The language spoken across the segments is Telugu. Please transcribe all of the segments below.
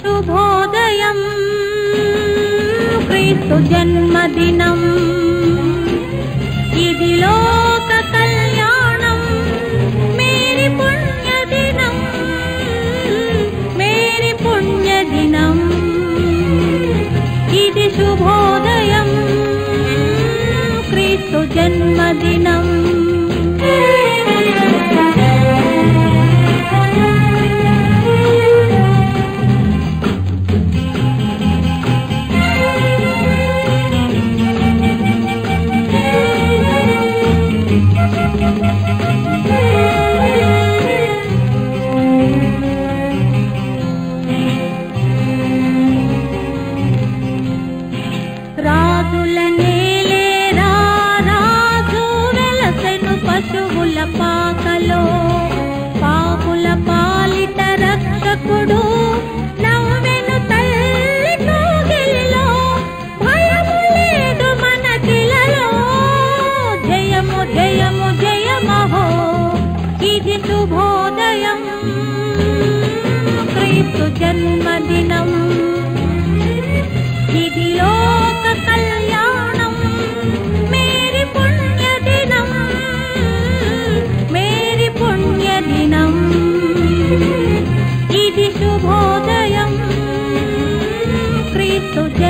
शुभोदयम् जन्मदिनम् लोककल्याणम् मेरि पुण्यदिनम् मेरि पुण्यदिनम् इति शुभोदयम् जन्मदिनम् తలపాకలో పాపుల పాలిట రక్షకుడు నవ్వెను తల్లి కోగిలిలో భయము లేదు మనకిలలో జయము జయము జయమహో జన్మదినం ఇది లోక కళ్యాణ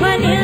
money.